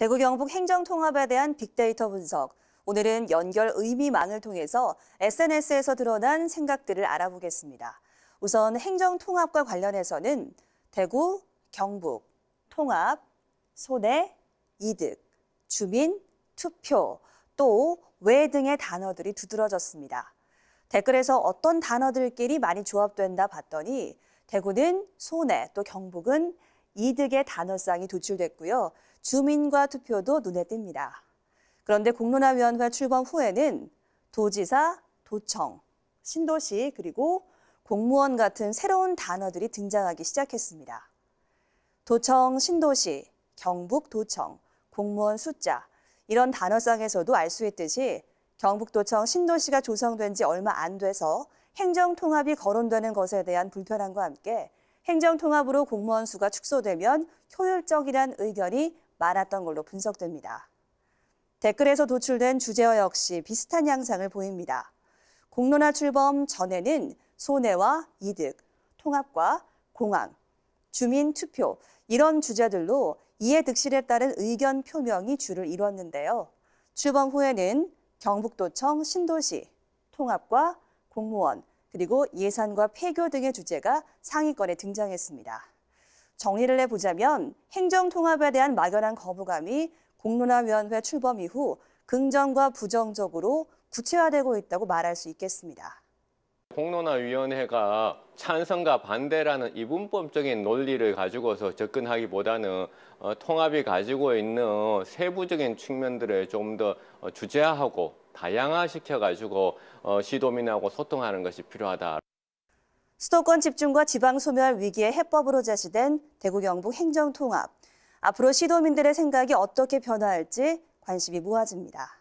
대구 경북 행정통합에 대한 빅데이터 분석. 오늘은 연결 의미망을 통해서 SNS에서 드러난 생각들을 알아보겠습니다. 우선 행정통합과 관련해서는 대구, 경북, 통합, 손해, 이득, 주민, 투표, 또 외 등의 단어들이 두드러졌습니다. 댓글에서 어떤 단어들끼리 많이 조합된다 봤더니 대구는 손해, 또 경북은 이득의 단어쌍이 도출됐고요. 주민과 투표도 눈에 띕니다. 그런데 공론화위원회 출범 후에는 도지사, 도청, 신도시 그리고 공무원 같은 새로운 단어들이 등장하기 시작했습니다. 도청, 신도시, 경북도청, 공무원 숫자 이런 단어상에서도 알 수 있듯이 경북도청 신도시가 조성된 지 얼마 안 돼서 행정통합이 거론되는 것에 대한 불편함과 함께 행정통합으로 공무원 수가 축소되면 효율적이란 의견이 많았던 걸로 분석됩니다. 댓글에서 도출된 주제와 역시 비슷한 양상을 보입니다. 공론화 출범 전에는 손해와 이득, 통합과 공항, 주민 투표 이런 주제들로 이해 득실에 따른 의견 표명이 주를 이뤘는데요. 출범 후에는 경북도청 신도시, 통합과 공무원, 그리고 예산과 폐교 등의 주제가 상위권에 등장했습니다. 정리를 해보자면 행정통합에 대한 막연한 거부감이 공론화위원회 출범 이후 긍정과 부정적으로 구체화되고 있다고 말할 수 있겠습니다. 공론화위원회가 찬성과 반대라는 이분법적인 논리를 가지고서 접근하기보다는 어, 통합이 가지고 있는 세부적인 측면들을 좀 더 주제화하고 다양화시켜 가지고 어, 시도민하고 소통하는 것이 필요하다. 수도권 집중과 지방 소멸 위기의 해법으로 제시된 대구 경북 행정통합. 앞으로 시도민들의 생각이 어떻게 변화할지 관심이 모아집니다.